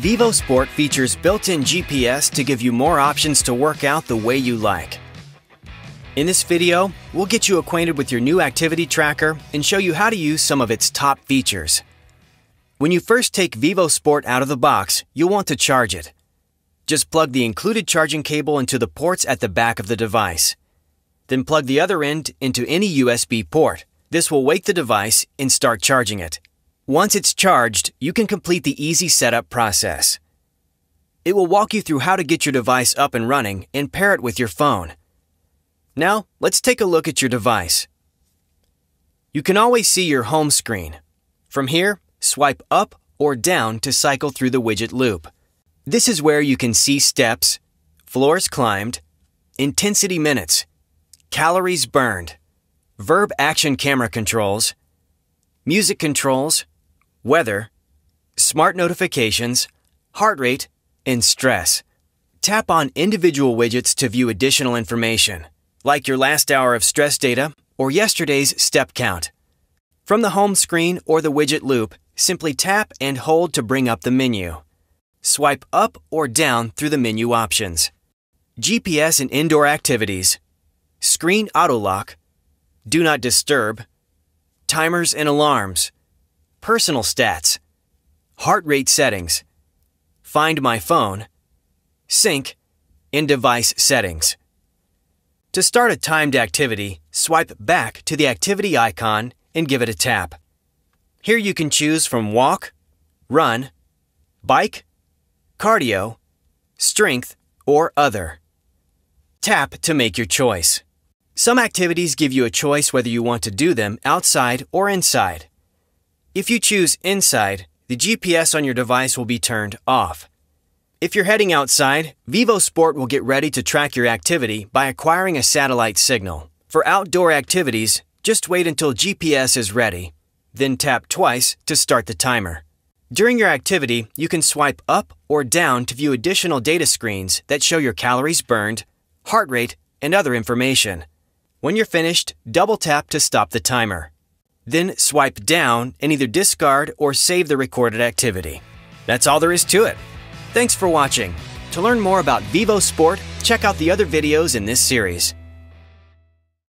vívosport features built-in GPS to give you more options to work out the way you like. In this video, we'll get you acquainted with your new activity tracker and show you how to use some of its top features. When you first take vívosport out of the box, you'll want to charge it. Just plug the included charging cable into the ports at the back of the device. Then plug the other end into any USB port. This will wake the device and start charging it. Once it's charged, you can complete the easy setup process. It will walk you through how to get your device up and running and pair it with your phone. Now, let's take a look at your device. You can always see your home screen. From here, swipe up or down to cycle through the widget loop. This is where you can see steps, floors climbed, intensity minutes, calories burned, VIRB action camera controls, music controls, weather, smart notifications, heart rate, and stress. Tap on individual widgets to view additional information, like your last hour of stress data or yesterday's step count. From the home screen or the widget loop, simply tap and hold to bring up the menu. Swipe up or down through the menu options. GPS and indoor activities, screen auto lock, do not disturb, timers and alarms, personal stats, heart rate settings, find my phone, sync, and device settings. To start a timed activity, swipe back to the activity icon and give it a tap. Here you can choose from walk, run, bike, cardio, strength, or other. Tap to make your choice. Some activities give you a choice whether you want to do them outside or inside. If you choose Inside, the GPS on your device will be turned off. If you're heading outside, vívosport will get ready to track your activity by acquiring a satellite signal. For outdoor activities, just wait until GPS is ready, then tap twice to start the timer. During your activity, you can swipe up or down to view additional data screens that show your calories burned, heart rate, and other information. When you're finished, double tap to stop the timer. Then swipe down and either discard or save the recorded activity. That's all there is to it. Thanks for watching. To learn more about vívosport, check out the other videos in this series.